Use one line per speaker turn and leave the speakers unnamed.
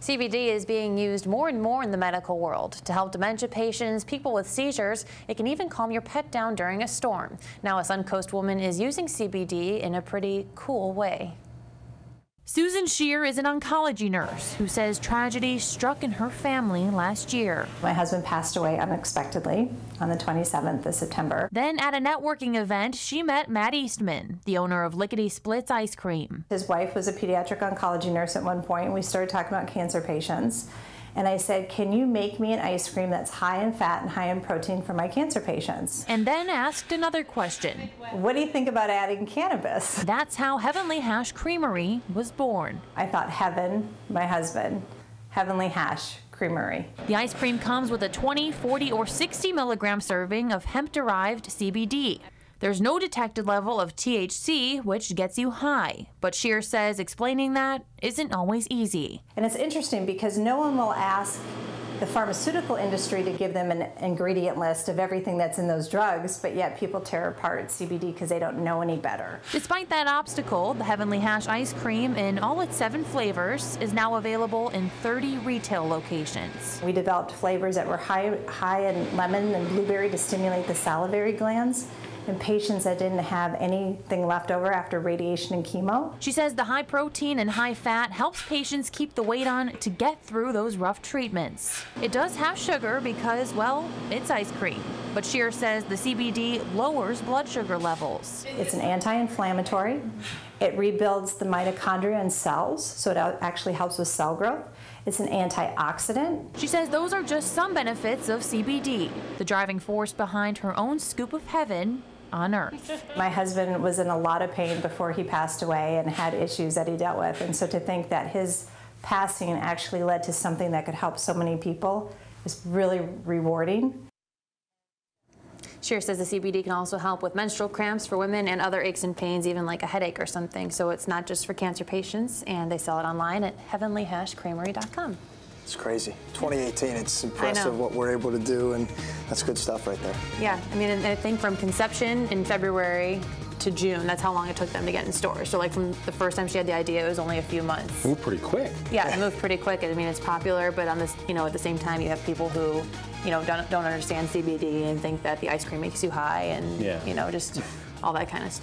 CBD is being used more and more in the medical world to help dementia patients, people with seizures. It can even calm your pet down during a storm. Now, a Suncoast woman is using CBD in a pretty cool way.
Susan Shear is an oncology nurse who says tragedy struck in her family last year.
My husband passed away unexpectedly on the 27th of September.
Then at a networking event, she met Matt Eastman, the owner of Lickety Splits Ice Cream.
His wife was a pediatric oncology nurse at one point, and we started talking about cancer patients and I said, Can you make me an ice cream that's high in fat and high in protein for my cancer patients?
And then asked another question
What do you think about adding cannabis?
That's how Heavenly Hash Creamery was born.
I thought Heaven, my husband, Heavenly Hash Creamery.
The ice cream comes with a 20, 40, or 60 milligram serving of hemp derived CBD. There's no detected level of THC, which gets you high. But Shear says explaining that isn't always easy.
And it's interesting because no one will ask the pharmaceutical industry to give them an ingredient list of everything that's in those drugs, but yet people tear apart CBD because they don't know any better.
Despite that obstacle, the Heavenly Hash ice cream in all its seven flavors is now available in 30 retail locations.
We developed flavors that were high, high in lemon and blueberry to stimulate the salivary glands in patients that didn't have anything left over after radiation and chemo.
She says the high protein and high fat helps patients keep the weight on to get through those rough treatments. It does have sugar because, well, it's ice cream. But Shear says the CBD lowers blood sugar levels.
It's an anti-inflammatory. It rebuilds the mitochondria and cells, so it actually helps with cell growth. It's an antioxidant.
She says those are just some benefits of CBD, the driving force behind her own scoop of heaven on earth.
My husband was in a lot of pain before he passed away and had issues that he dealt with. And so to think that his passing actually led to something that could help so many people is really rewarding.
Shear says the CBD can also help with menstrual cramps for women and other aches and pains, even like a headache or something. So it's not just for cancer patients, and they sell it online at heavenlyhashcreamery.com.
It's crazy. 2018, it's impressive what we're able to do, and that's good stuff right there.
Yeah, I mean, I think from conception in February to June, that's how long it took them to get in stores. So like from the first time she had the idea, it was only a few months.
Moved pretty quick.
Yeah, it moved pretty quick. I mean, it's popular, but on this, you know, at the same time, you have people who, you know, don't, don't understand CBD and think that the ice cream makes you high and, yeah. you know, just all that kind of stuff.